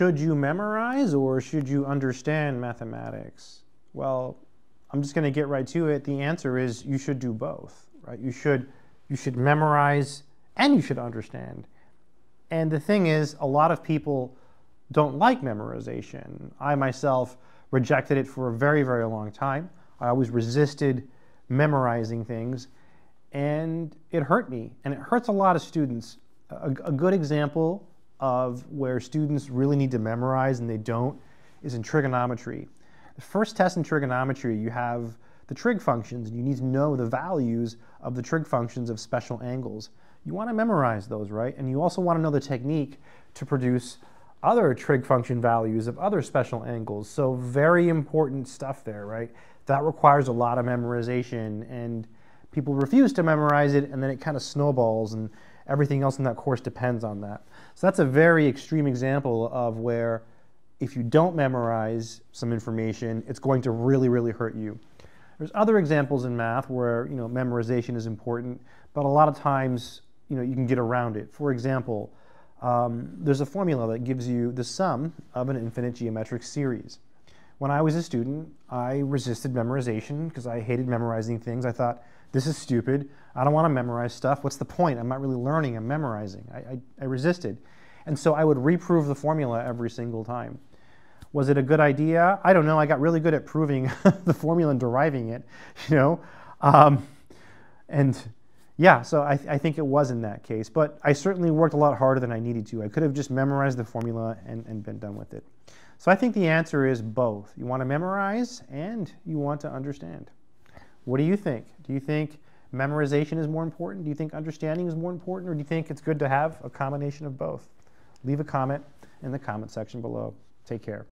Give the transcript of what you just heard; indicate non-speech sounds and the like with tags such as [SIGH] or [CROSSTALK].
should you memorize or should you understand mathematics? Well, I'm just going to get right to it. The answer is you should do both, right? You should, you should memorize and you should understand. And the thing is, a lot of people don't like memorization. I myself rejected it for a very, very long time. I always resisted memorizing things, and it hurt me, and it hurts a lot of students. A, a good example of where students really need to memorize and they don't is in trigonometry. The first test in trigonometry, you have the trig functions, and you need to know the values of the trig functions of special angles. You want to memorize those, right? And you also want to know the technique to produce other trig function values of other special angles. So very important stuff there, right? That requires a lot of memorization and people refuse to memorize it and then it kind of snowballs and everything else in that course depends on that. So that's a very extreme example of where if you don't memorize some information, it's going to really, really hurt you. There's other examples in math where you know memorization is important, but a lot of times you know you can get around it. For example, um, there's a formula that gives you the sum of an infinite geometric series. When I was a student, I resisted memorization because I hated memorizing things. I thought, this is stupid. I don't want to memorize stuff. What's the point? I'm not really learning, I'm memorizing. I, I, I resisted. And so I would reprove the formula every single time. Was it a good idea? I don't know. I got really good at proving [LAUGHS] the formula and deriving it, you know. Um, and yeah, so I, th I, think it was in that case. But I certainly worked a lot harder than I needed to. I could have just memorized the formula and, and been done with it. So I think the answer is both. You want to memorize and you want to understand. What do you think? Do you think memorization is more important? Do you think understanding is more important? Or do you think it's good to have a combination of both? Leave a comment in the comment section below. Take care.